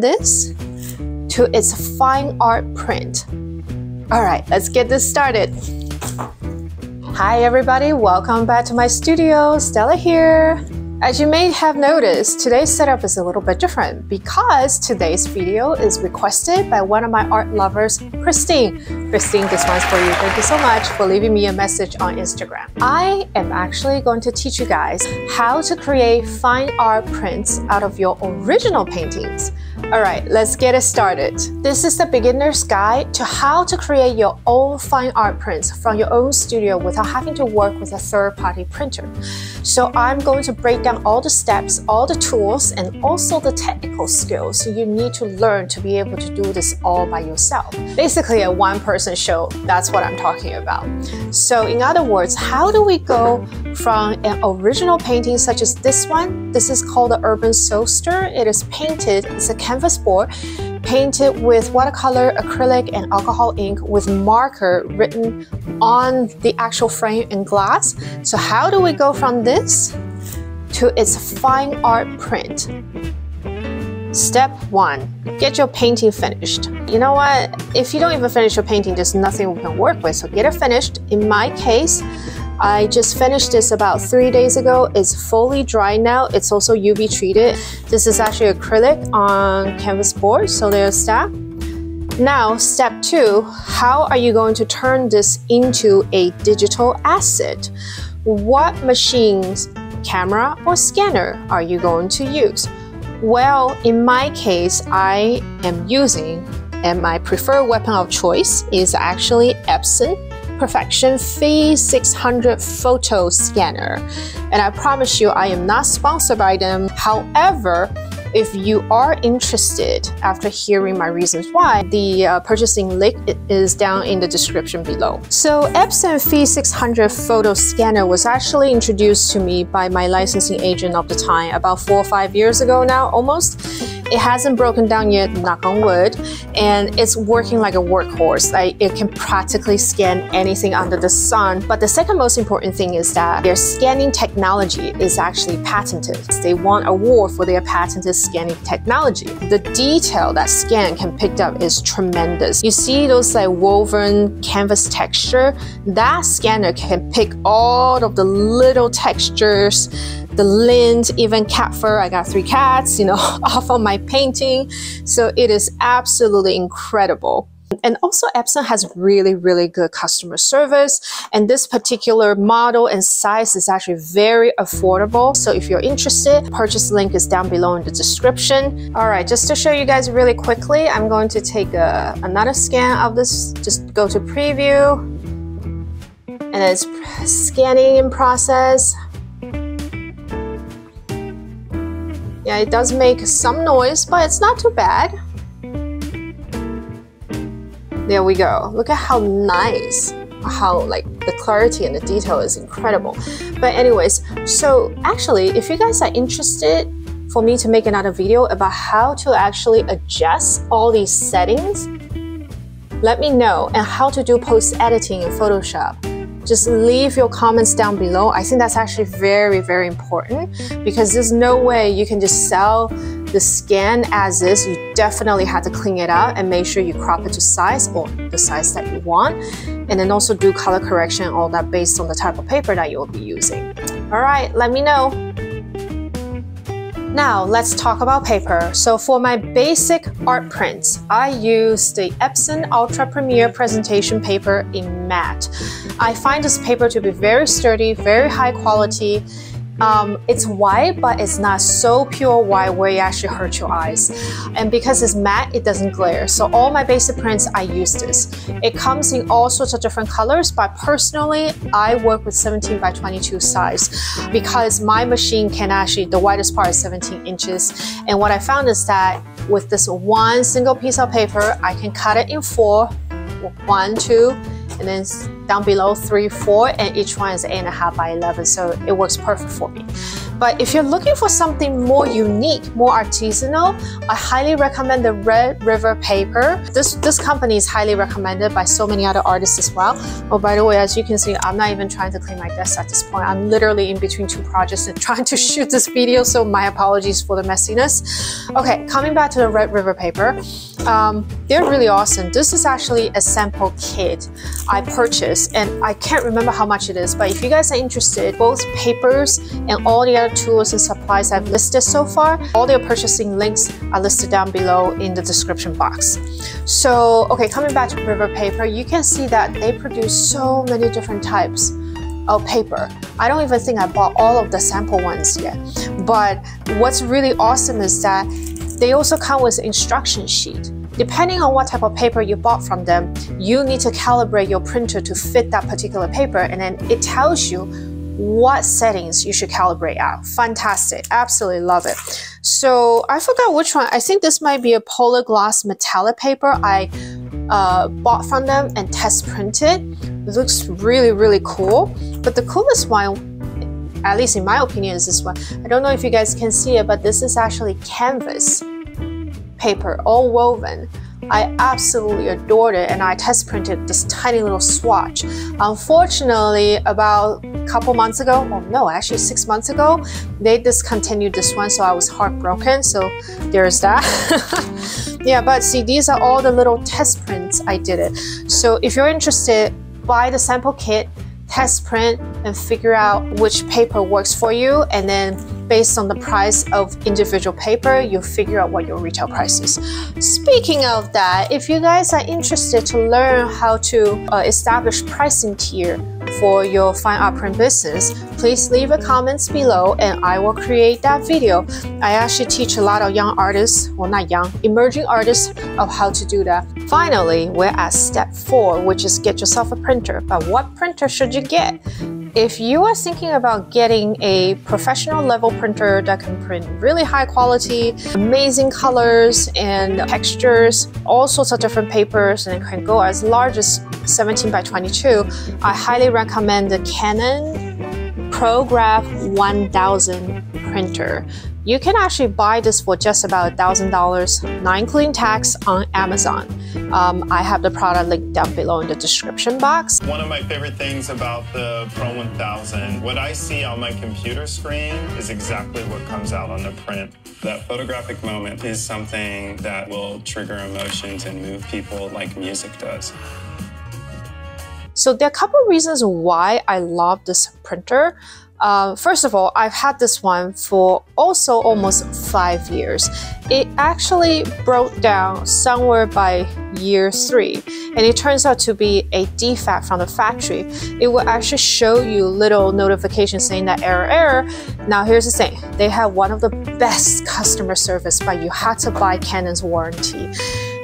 this to its fine art print. All right, let's get this started. Hi everybody, welcome back to my studio. Stella here. As you may have noticed, today's setup is a little bit different because today's video is requested by one of my art lovers, Christine. Christine, this one's for you. Thank you so much for leaving me a message on Instagram. I am actually going to teach you guys how to create fine art prints out of your original paintings. All right, let's get it started. This is the beginner's guide to how to create your own fine art prints from your own studio without having to work with a third-party printer. So I'm going to break down all the steps, all the tools, and also the technical skills you need to learn to be able to do this all by yourself. Basically a one-person show, that's what I'm talking about. So in other words, how do we go from an original painting such as this one? This is called the Urban Soulster. It is painted, it's a canvas board painted with watercolor, acrylic, and alcohol ink with marker written on the actual frame in glass. So how do we go from this to its fine art print? Step one, get your painting finished. You know what? If you don't even finish your painting, there's nothing we can work with. So get it finished. In my case, I just finished this about three days ago. It's fully dry now. It's also UV treated. This is actually acrylic on canvas board, so there's that. Now, step two, how are you going to turn this into a digital asset? What machines, camera or scanner are you going to use? Well, in my case, I am using, and my preferred weapon of choice is actually Epson Perfection V600 photo scanner. And I promise you, I am not sponsored by them. However, if you are interested after hearing my reasons why, the uh, purchasing link is down in the description below. So Epson V600 photo scanner was actually introduced to me by my licensing agent of the time about four or five years ago now almost. It hasn't broken down yet, knock on wood, and it's working like a workhorse. Like it can practically scan anything under the sun. But the second most important thing is that their scanning technology is actually patented. They won award for their patented scanning technology. The detail that scan can pick up is tremendous. You see those like woven canvas texture? That scanner can pick all of the little textures the lint, even cat fur. I got three cats, you know, off of my painting. So it is absolutely incredible. And also Epson has really, really good customer service. And this particular model and size is actually very affordable. So if you're interested, purchase link is down below in the description. All right, just to show you guys really quickly, I'm going to take a, another scan of this. Just go to preview. And it's scanning in process. Yeah, it does make some noise, but it's not too bad. There we go. Look at how nice, how like the clarity and the detail is incredible. But anyways, so actually, if you guys are interested for me to make another video about how to actually adjust all these settings, let me know and how to do post editing in Photoshop just leave your comments down below. I think that's actually very, very important because there's no way you can just sell the scan as is. You definitely have to clean it out and make sure you crop it to size or the size that you want. And then also do color correction, all that based on the type of paper that you'll be using. All right, let me know. Now let's talk about paper. So for my basic art prints, I use the Epson Ultra Premier presentation paper in matte. I find this paper to be very sturdy, very high quality, um, it's white, but it's not so pure white where it actually hurts your eyes. And because it's matte, it doesn't glare. So all my basic prints, I use this. It comes in all sorts of different colors, but personally, I work with 17 by 22 size because my machine can actually, the widest part is 17 inches. And what I found is that with this one single piece of paper, I can cut it in four, one, two, and then down below three, four, and each one is eight and a half by 11. So it works perfect for me. But if you're looking for something more unique, more artisanal, I highly recommend the Red River paper. This, this company is highly recommended by so many other artists as well. Oh, by the way, as you can see, I'm not even trying to clean my desk at this point. I'm literally in between two projects and trying to shoot this video, so my apologies for the messiness. Okay, coming back to the Red River paper. Um, they're really awesome. This is actually a sample kit I purchased and I can't remember how much it is, but if you guys are interested, both papers and all the other tools and supplies I've listed so far, all their purchasing links are listed down below in the description box. So, okay, coming back to River Paper, you can see that they produce so many different types of paper. I don't even think I bought all of the sample ones yet. But what's really awesome is that they also come with instruction sheet. Depending on what type of paper you bought from them, you need to calibrate your printer to fit that particular paper and then it tells you what settings you should calibrate out. Fantastic. Absolutely love it. So I forgot which one. I think this might be a polar gloss metallic paper I uh, bought from them and test printed. It looks really, really cool. But the coolest one at least in my opinion, is this one. I don't know if you guys can see it, but this is actually canvas paper, all woven. I absolutely adored it and I test printed this tiny little swatch. Unfortunately, about a couple months ago, oh no, actually six months ago, they discontinued this one, so I was heartbroken. So there's that. yeah, but see, these are all the little test prints I did it. So if you're interested, buy the sample kit, test print, and figure out which paper works for you, and then based on the price of individual paper, you figure out what your retail price is. Speaking of that, if you guys are interested to learn how to uh, establish pricing tier for your fine art print business, please leave a comments below and I will create that video. I actually teach a lot of young artists, well not young, emerging artists of how to do that. Finally, we're at step four, which is get yourself a printer. But what printer should you get? If you are thinking about getting a professional level printer that can print really high quality, amazing colors and textures, all sorts of different papers, and it can go as large as 17 by 22, I highly recommend the Canon ProGraf 1000 printer. You can actually buy this for just about $1,000, not including tax, on Amazon. Um, I have the product linked down below in the description box. One of my favorite things about the Pro 1000, what I see on my computer screen is exactly what comes out on the print. That photographic moment is something that will trigger emotions and move people like music does. So there are a couple reasons why I love this printer. Uh, first of all, I've had this one for also almost five years. It actually broke down somewhere by year three, and it turns out to be a defect from the factory. It will actually show you little notifications saying that error, error. Now, here's the thing they have one of the best customer service, but you had to buy Canon's warranty.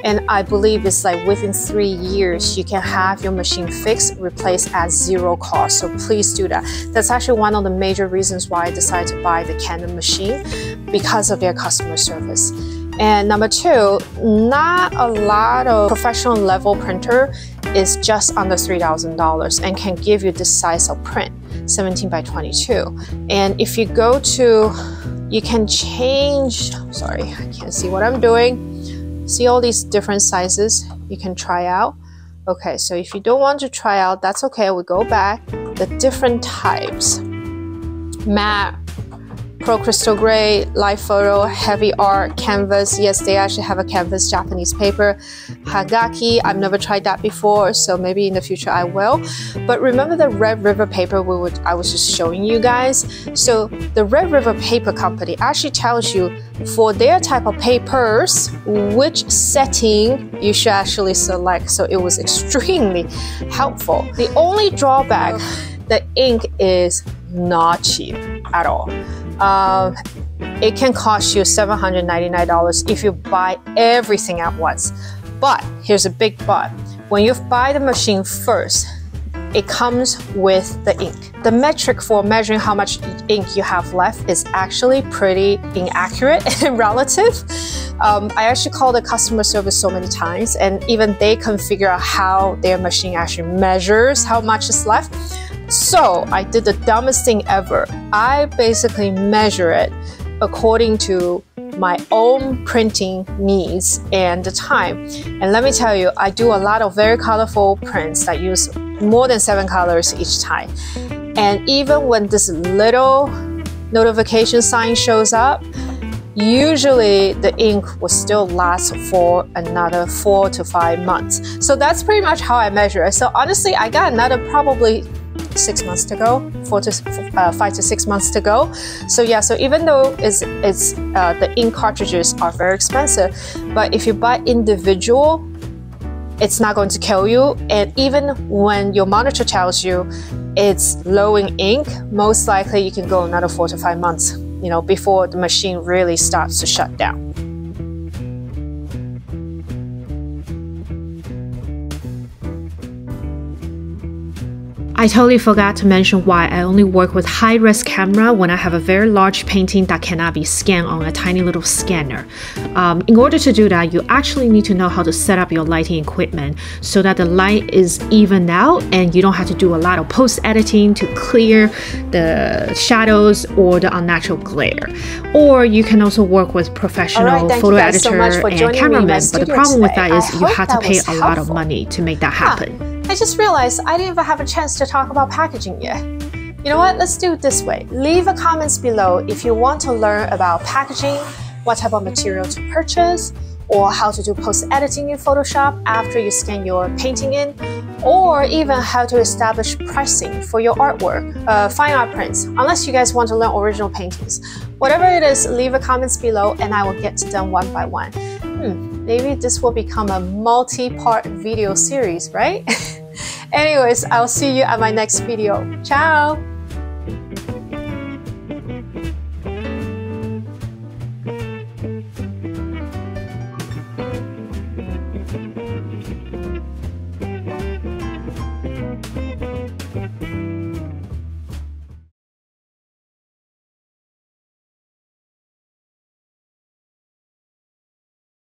And I believe it's like within three years, you can have your machine fixed, replaced at zero cost. So please do that. That's actually one of the major reasons why I decided to buy the Canon machine because of their customer service. And number two, not a lot of professional level printer is just under $3,000 and can give you this size of print, 17 by 22. And if you go to, you can change, sorry, I can't see what I'm doing. See all these different sizes you can try out. Okay, so if you don't want to try out, that's okay. We go back. The different types. Matte, Pro Crystal Grade, Light Photo, Heavy Art, Canvas. Yes, they actually have a canvas Japanese paper. Hagaki, I've never tried that before, so maybe in the future I will. But remember the Red River paper we would, I was just showing you guys? So the Red River Paper Company actually tells you for their type of papers which setting you should actually select. So it was extremely helpful. The only drawback, the ink is not cheap at all. Um, it can cost you $799 if you buy everything at once. But here's a big but. When you buy the machine first, it comes with the ink. The metric for measuring how much ink you have left is actually pretty inaccurate and relative. Um, I actually called the customer service so many times, and even they can figure out how their machine actually measures how much is left. So I did the dumbest thing ever. I basically measure it according to my own printing needs and the time. And let me tell you, I do a lot of very colorful prints that use more than seven colors each time. And even when this little notification sign shows up, usually the ink will still last for another four to five months. So that's pretty much how I measure it. So honestly, I got another probably six months to go, four to uh, five to six months to go. So yeah, so even though it's, it's uh, the ink cartridges are very expensive, but if you buy individual, it's not going to kill you. And even when your monitor tells you it's low in ink, most likely you can go another four to five months, you know, before the machine really starts to shut down. I totally forgot to mention why I only work with high-res camera when I have a very large painting that cannot be scanned on a tiny little scanner. Um, in order to do that, you actually need to know how to set up your lighting equipment so that the light is evened out and you don't have to do a lot of post-editing to clear the shadows or the unnatural glare. Or you can also work with professional right, photo editor so and cameraman, but the problem today. with that is I you have to pay a lot of money to make that happen. Huh. I just realized I didn't even have a chance to talk about packaging yet. You know what? Let's do it this way. Leave a comments below if you want to learn about packaging, what type of material to purchase, or how to do post-editing in Photoshop after you scan your painting in, or even how to establish pricing for your artwork, uh, fine art prints, unless you guys want to learn original paintings. Whatever it is, leave a comments below and I will get to them one by one. Hmm, Maybe this will become a multi-part video series, right? Anyways, I'll see you at my next video. Ciao!